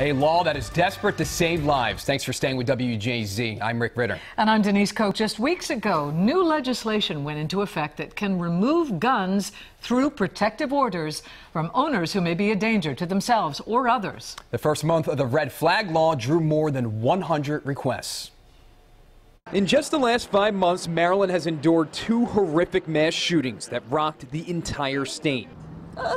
A law that is desperate to save lives. Thanks for staying with WJZ. I'm Rick Ritter. And I'm Denise Koch. Just weeks ago, new legislation went into effect that can remove guns through protective orders from owners who may be a danger to themselves or others. The first month of the red flag law drew more than 100 requests. In just the last five months, Maryland has endured two horrific mass shootings that rocked the entire state. Uh,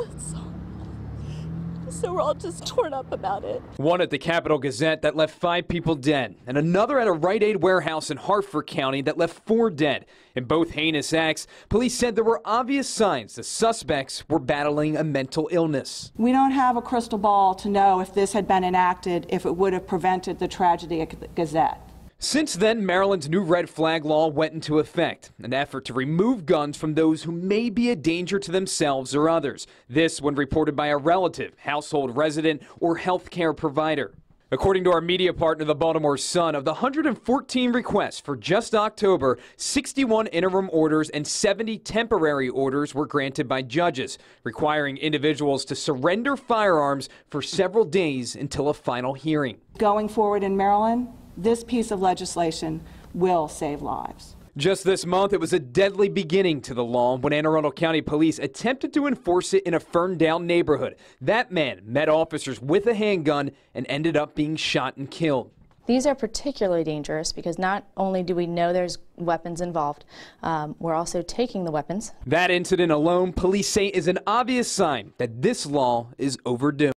so so we're all just torn up about it. One at the Capital Gazette that left five people dead, and another at a Rite Aid warehouse in Harford County that left four dead. In both heinous acts, police said there were obvious signs the suspects were battling a mental illness. We don't have a crystal ball to know if this had been enacted, if it would have prevented the tragedy at the Gazette. Since then, Maryland's new red flag law went into effect, an effort to remove guns from those who may be a danger to themselves or others. This when reported by a relative, household resident, or health care provider. According to our media partner, the Baltimore Sun, of the 114 requests for just October, 61 interim orders and 70 temporary orders were granted by judges, requiring individuals to surrender firearms for several days until a final hearing. Going forward in Maryland, this piece of legislation will save lives. Just this month, it was a deadly beginning to the law when Anne Arundel County Police attempted to enforce it in a Ferndale neighborhood. That man met officers with a handgun and ended up being shot and killed. These are particularly dangerous because not only do we know there's weapons involved, um, we're also taking the weapons. That incident alone, police say, is an obvious sign that this law is overdue.